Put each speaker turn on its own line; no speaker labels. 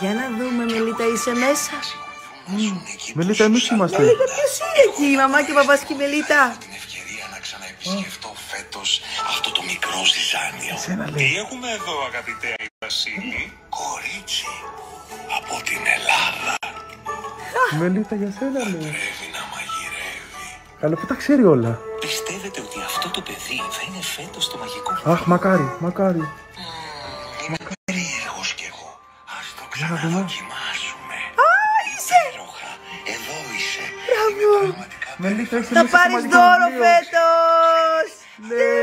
Για να δούμε, Μελίτα, είσαι μέσα.
Μελίτα, εμείς είμαστε.
Μελίτα, ποιος είναι εκεί, η μαμά και ο παπάς και η Μελίτα;
την ευκαιρία να ξαναεπισκεφτώ φέτος αυτό το μικρό ζυζάνιο.
Σένα
Τι
λέει.
έχουμε εδώ, αγαπητέ Βασίλη;
Κορίτσι από την Ελλάδα
Μελίτα, για σένα λέει.
πρέπει να μαγειρεύει.
Αλλά που τα ξέρει όλα.
Πιστεύετε ότι αυτό το παιδί θα είναι φέτος το μαγικό
Αχ, μακάρι, μακάρι.
Είμαι περίεργος κι εγώ. Ας το
Για να δούμε.
ξαναδοκιμάσουμε.
Α, είσαι.
Υπέροχα. Εδώ είσαι.
Μπράβο.
Πραγματικά
Μελίτα, είσαι
Θα
μέσα στο
πάρεις
μαγικό
δώρο
βιβλίο.
φέτος.
Ναι.